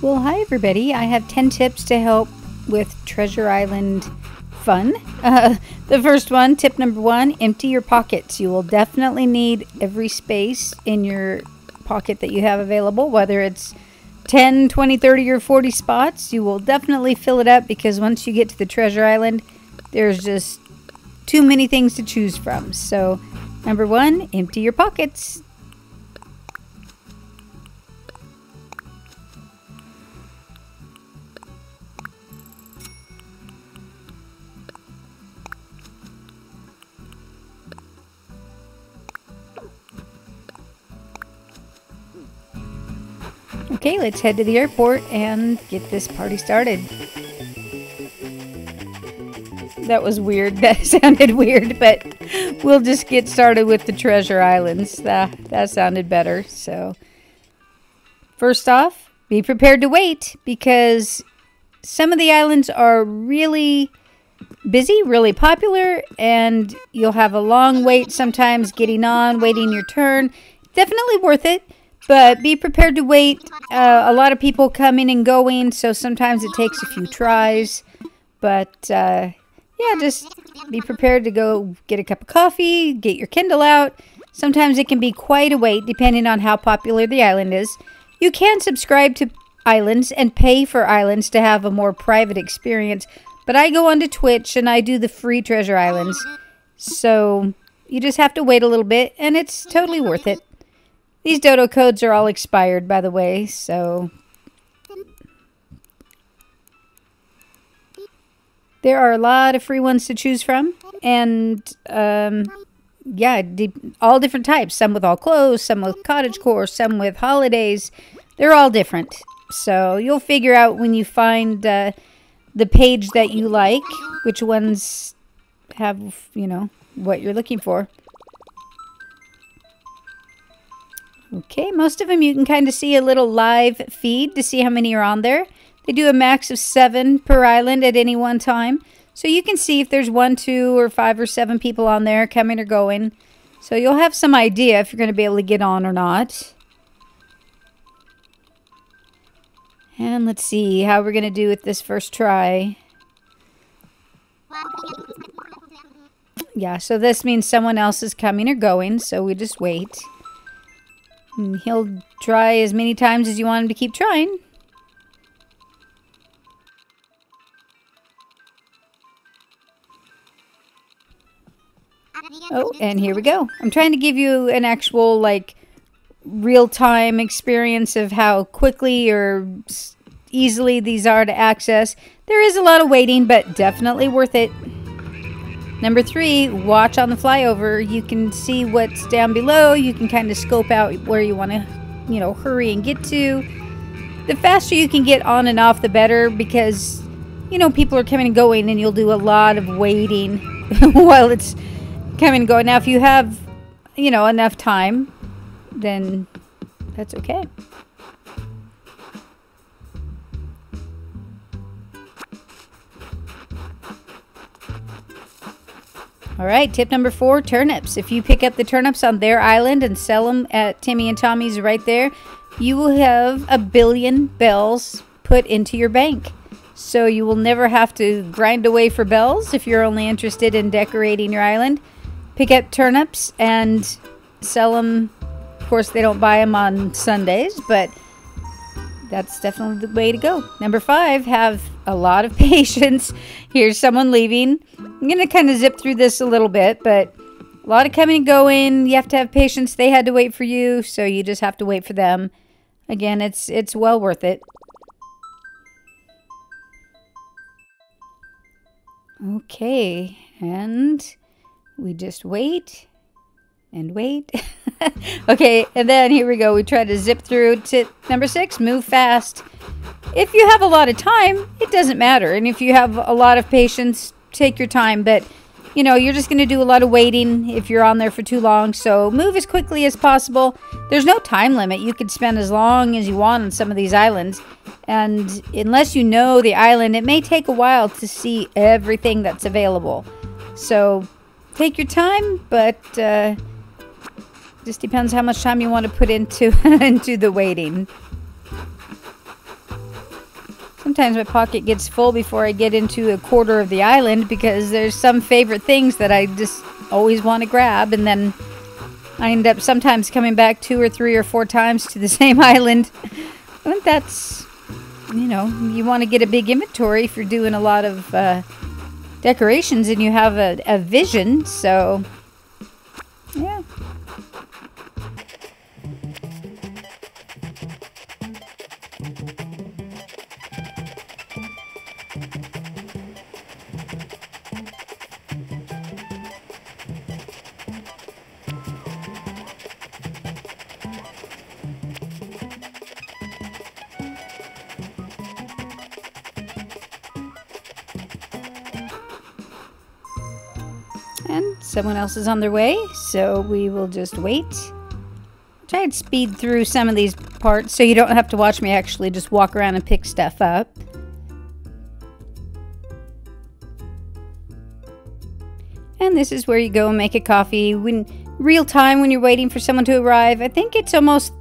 Well, hi everybody. I have 10 tips to help with Treasure Island fun. Uh, the first one, tip number one, empty your pockets. You will definitely need every space in your pocket that you have available, whether it's 10, 20, 30, or 40 spots. You will definitely fill it up because once you get to the Treasure Island, there's just too many things to choose from. So, number one, empty your pockets. Okay, let's head to the airport and get this party started. That was weird. That sounded weird, but we'll just get started with the treasure islands. That, that sounded better. So, first off, be prepared to wait because some of the islands are really busy, really popular, and you'll have a long wait sometimes getting on, waiting your turn. Definitely worth it but be prepared to wait. Uh, a lot of people coming and going, so sometimes it takes a few tries. But uh, yeah, just be prepared to go get a cup of coffee, get your Kindle out. Sometimes it can be quite a wait depending on how popular the island is. You can subscribe to islands and pay for islands to have a more private experience, but I go onto Twitch and I do the free treasure islands. So you just have to wait a little bit and it's totally worth it. These dodo codes are all expired, by the way, so... There are a lot of free ones to choose from, and, um, yeah, all different types. Some with all clothes, some with cottage core, some with holidays. They're all different. So you'll figure out when you find uh, the page that you like, which ones have, you know, what you're looking for. Okay, most of them you can kind of see a little live feed to see how many are on there. They do a max of seven per island at any one time. So you can see if there's one, two, or five or seven people on there coming or going. So you'll have some idea if you're going to be able to get on or not. And let's see how we're going to do with this first try. Yeah, so this means someone else is coming or going, so we just wait. And hmm, he'll try as many times as you want him to keep trying. Oh, and here we go. I'm trying to give you an actual, like, real-time experience of how quickly or easily these are to access. There is a lot of waiting, but definitely worth it. Number three, watch on the flyover. You can see what's down below. You can kind of scope out where you want to, you know, hurry and get to. The faster you can get on and off, the better because, you know, people are coming and going and you'll do a lot of waiting while it's coming and going. Now, if you have, you know, enough time, then that's okay. All right, tip number four turnips. If you pick up the turnips on their island and sell them at Timmy and Tommy's right there, you will have a billion bells put into your bank. So you will never have to grind away for bells if you're only interested in decorating your island. Pick up turnips and sell them. Of course, they don't buy them on Sundays, but that's definitely the way to go. Number five, have a lot of patience. Here's someone leaving. I'm going to kind of zip through this a little bit, but a lot of coming and going. You have to have patience. They had to wait for you, so you just have to wait for them. Again, it's it's well worth it. Okay, and we just wait and wait. okay, and then here we go. We try to zip through to number six, move fast. If you have a lot of time, it doesn't matter. And if you have a lot of patience, take your time, but you know, you're just going to do a lot of waiting if you're on there for too long. So move as quickly as possible. There's no time limit. You could spend as long as you want on some of these islands. And unless you know the island, it may take a while to see everything that's available. So take your time, but uh, just depends how much time you want to put into into the waiting. Sometimes my pocket gets full before I get into a quarter of the island because there's some favorite things that I just always want to grab and then I end up sometimes coming back two or three or four times to the same island. I think that's, you know, you want to get a big inventory if you're doing a lot of uh, decorations and you have a, a vision. So, yeah. Someone else is on their way, so we will just wait. Try and speed through some of these parts so you don't have to watch me actually just walk around and pick stuff up. And this is where you go and make a coffee when real time when you're waiting for someone to arrive. I think it's almost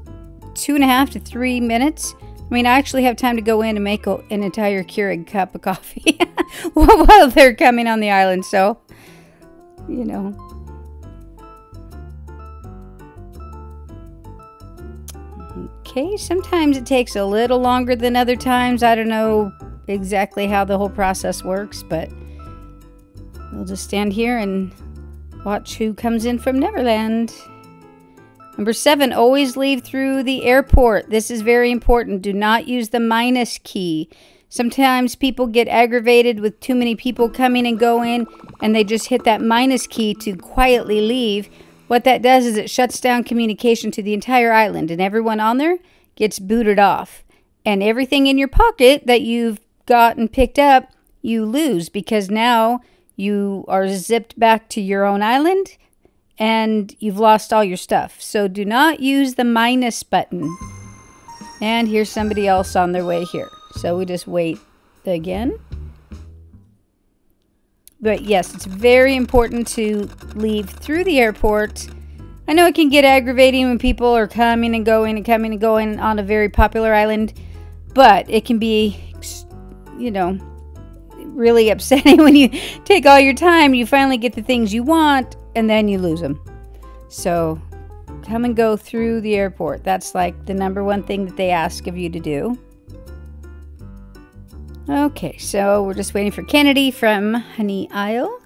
two and a half to three minutes. I mean, I actually have time to go in and make an entire Keurig cup of coffee while they're coming on the island. So you know. Okay, sometimes it takes a little longer than other times. I don't know exactly how the whole process works, but we'll just stand here and watch who comes in from Neverland. Number seven, always leave through the airport. This is very important. Do not use the minus key. Sometimes people get aggravated with too many people coming and going, and they just hit that minus key to quietly leave. What that does is it shuts down communication to the entire island, and everyone on there gets booted off. And everything in your pocket that you've gotten picked up, you lose because now you are zipped back to your own island and you've lost all your stuff. So do not use the minus button. And here's somebody else on their way here. So we just wait again. But yes, it's very important to leave through the airport. I know it can get aggravating when people are coming and going and coming and going on a very popular island, but it can be, you know, really upsetting when you take all your time, you finally get the things you want, and then you lose them. So come and go through the airport. That's like the number one thing that they ask of you to do. Okay, so we're just waiting for Kennedy from Honey Isle.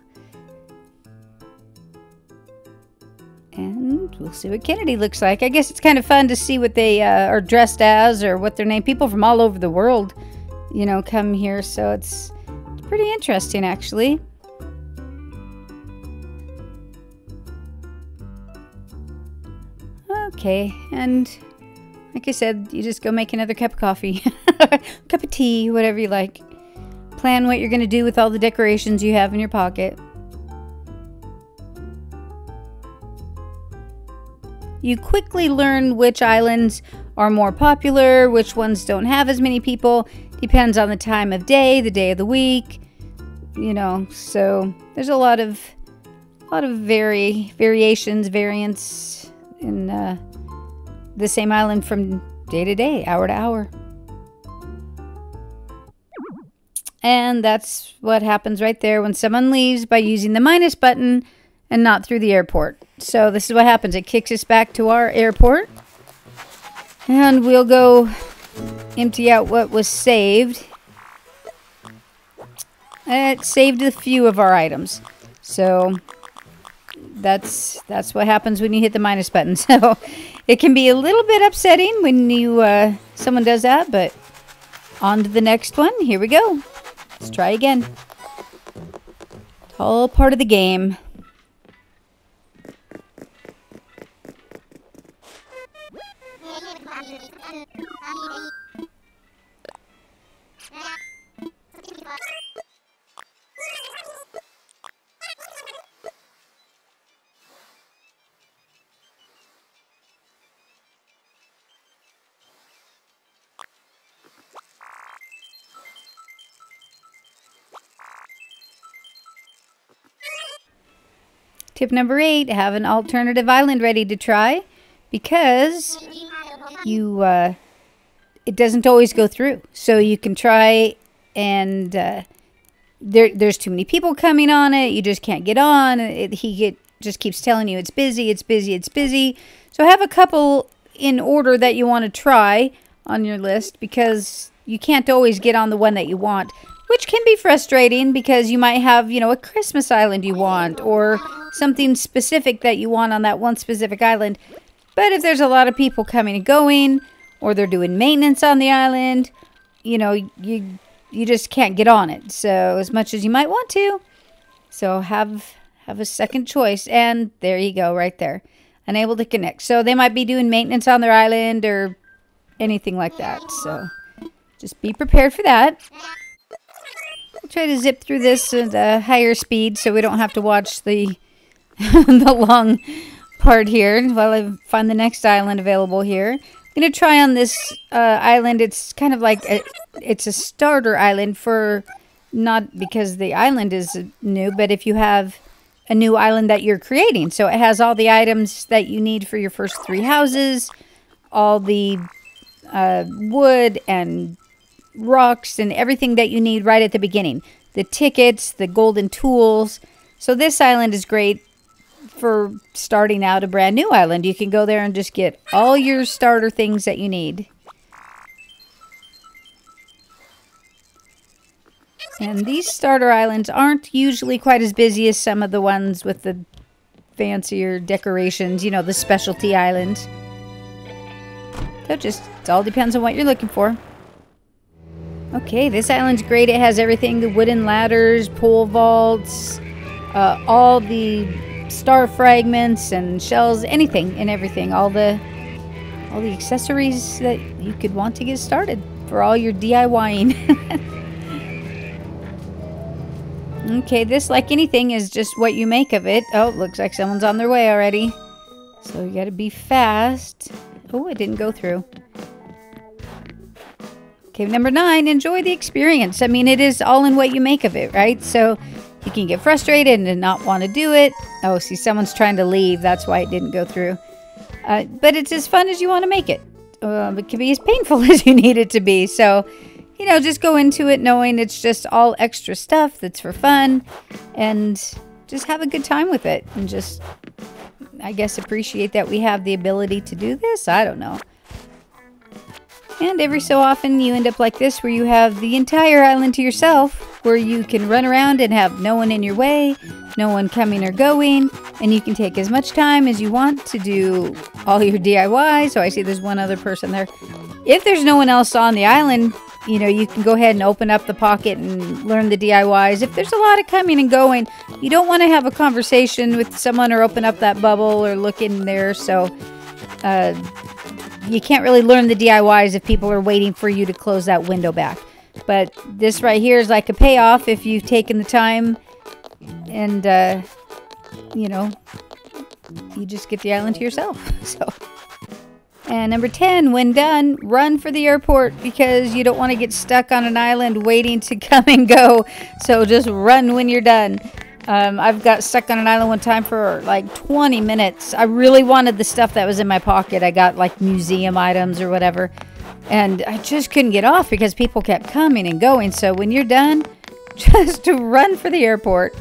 And we'll see what Kennedy looks like. I guess it's kind of fun to see what they uh, are dressed as or what their name. People from all over the world, you know, come here. So it's pretty interesting, actually. Okay, and like I said, you just go make another cup of coffee, cup of tea, whatever you like. Plan what you're going to do with all the decorations you have in your pocket. You quickly learn which islands are more popular, which ones don't have as many people. Depends on the time of day, the day of the week, you know. So there's a lot of, a lot of vari variations, variants in uh, the same island from day to day, hour to hour. And that's what happens right there when someone leaves by using the minus button and not through the airport. So this is what happens. It kicks us back to our airport. And we'll go empty out what was saved. It saved a few of our items. So that's that's what happens when you hit the minus button. So it can be a little bit upsetting when you uh, someone does that, but on to the next one. Here we go. Let's try again. All part of the game. Tip number eight, have an alternative island ready to try because you uh, it doesn't always go through. So you can try and uh, there there's too many people coming on it. You just can't get on. It, he get just keeps telling you it's busy, it's busy, it's busy. So have a couple in order that you want to try on your list because you can't always get on the one that you want, which can be frustrating because you might have, you know, a Christmas island you want or something specific that you want on that one specific island. But if there's a lot of people coming and going or they're doing maintenance on the island, you know, you you just can't get on it. So as much as you might want to, so have have a second choice and there you go right there. Unable to connect. So they might be doing maintenance on their island or anything like that. So just be prepared for that. I'll try to zip through this at a higher speed so we don't have to watch the the long part here while I find the next island available here. I'm going to try on this uh, island. It's kind of like a, it's a starter island for not because the island is new, but if you have a new island that you're creating. So it has all the items that you need for your first three houses, all the uh, wood and rocks and everything that you need right at the beginning. The tickets, the golden tools. So this island is great for starting out a brand new island. You can go there and just get all your starter things that you need. And these starter islands aren't usually quite as busy as some of the ones with the fancier decorations, you know, the specialty islands. So just, it all depends on what you're looking for. Okay, this island's great. It has everything, the wooden ladders, pole vaults, uh, all the star fragments and shells, anything and everything. All the all the accessories that you could want to get started for all your DIYing. Okay, this, like anything, is just what you make of it. Oh, looks like someone's on their way already. So you gotta be fast. Oh, it didn't go through. Okay, number nine, enjoy the experience. I mean, it is all in what you make of it, right? So you can get frustrated and not want to do it. Oh, see, someone's trying to leave. That's why it didn't go through. Uh, but it's as fun as you want to make it. Uh, it can be as painful as you need it to be. So you know, just go into it knowing it's just all extra stuff that's for fun and just have a good time with it and just, I guess, appreciate that we have the ability to do this. I don't know. And every so often you end up like this where you have the entire island to yourself where you can run around and have no one in your way, no one coming or going, and you can take as much time as you want to do all your DIY. So I see there's one other person there. If there's no one else on the island, you know, you can go ahead and open up the pocket and learn the DIYs. If there's a lot of coming and going, you don't want to have a conversation with someone or open up that bubble or look in there. So uh, you can't really learn the DIYs if people are waiting for you to close that window back. But this right here is like a payoff if you've taken the time and, uh, you know, you just get the island to yourself. So. And number 10, when done, run for the airport because you don't want to get stuck on an island waiting to come and go. So just run when you're done. Um, I've got stuck on an island one time for like 20 minutes. I really wanted the stuff that was in my pocket. I got like museum items or whatever. And I just couldn't get off because people kept coming and going. So when you're done, just to run for the airport.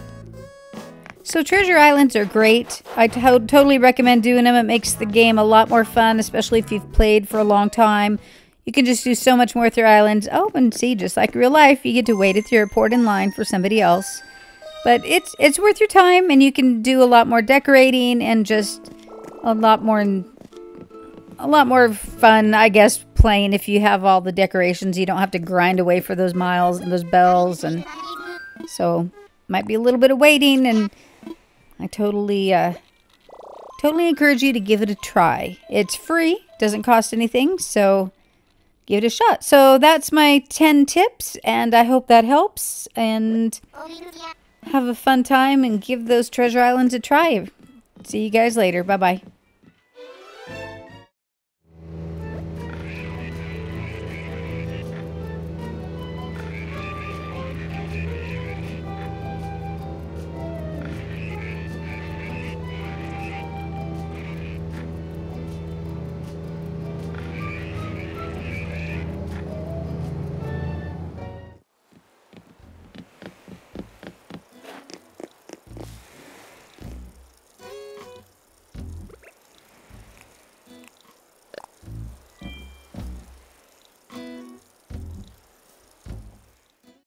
So treasure islands are great. I totally recommend doing them. It makes the game a lot more fun, especially if you've played for a long time. You can just do so much more with your islands. Oh, and see, just like real life, you get to wait at the airport in line for somebody else. But it's it's worth your time, and you can do a lot more decorating and just a lot more a lot more fun, I guess, playing if you have all the decorations. You don't have to grind away for those miles and those bells, and so might be a little bit of waiting and I totally, uh, totally encourage you to give it a try. It's free, doesn't cost anything, so give it a shot. So that's my 10 tips, and I hope that helps. And have a fun time and give those treasure islands a try. See you guys later. Bye bye.